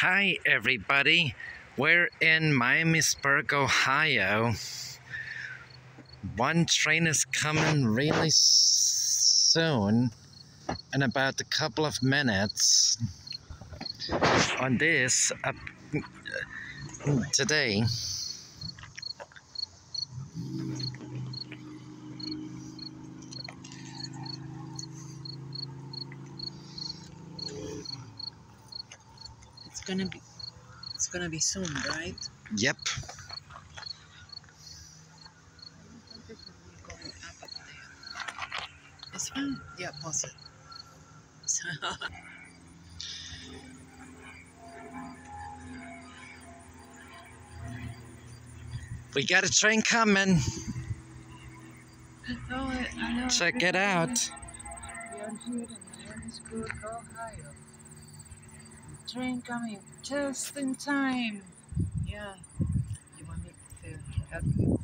Hi, everybody. We're in Miamisburg, Ohio. One train is coming really soon, in about a couple of minutes. On this, uh, today. Gonna be it's gonna be soon, right? Yep. This one? Yeah, pause it. We got a train coming. oh, I, I know. Check it out. We are here in Miamisburg, Ohio. The train coming just in time. Yeah. You want me to help you?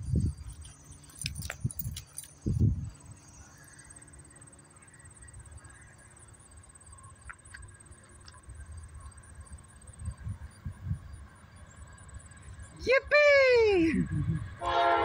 Yippee!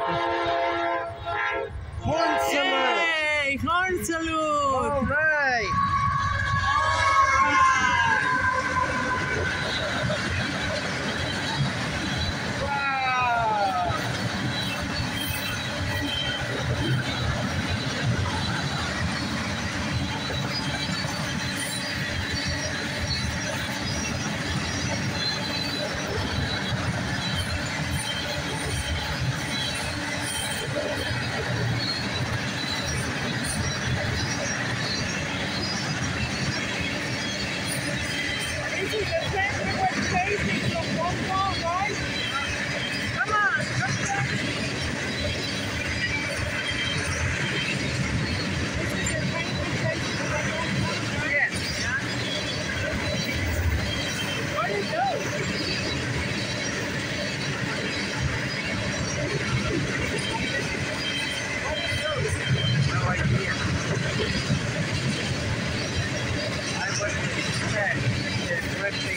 it would be an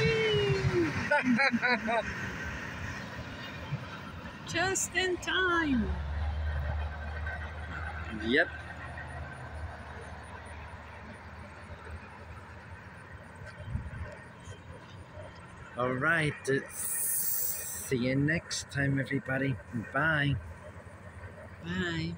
Just in time. Yep. All right. See you next time, everybody. Bye. Bye.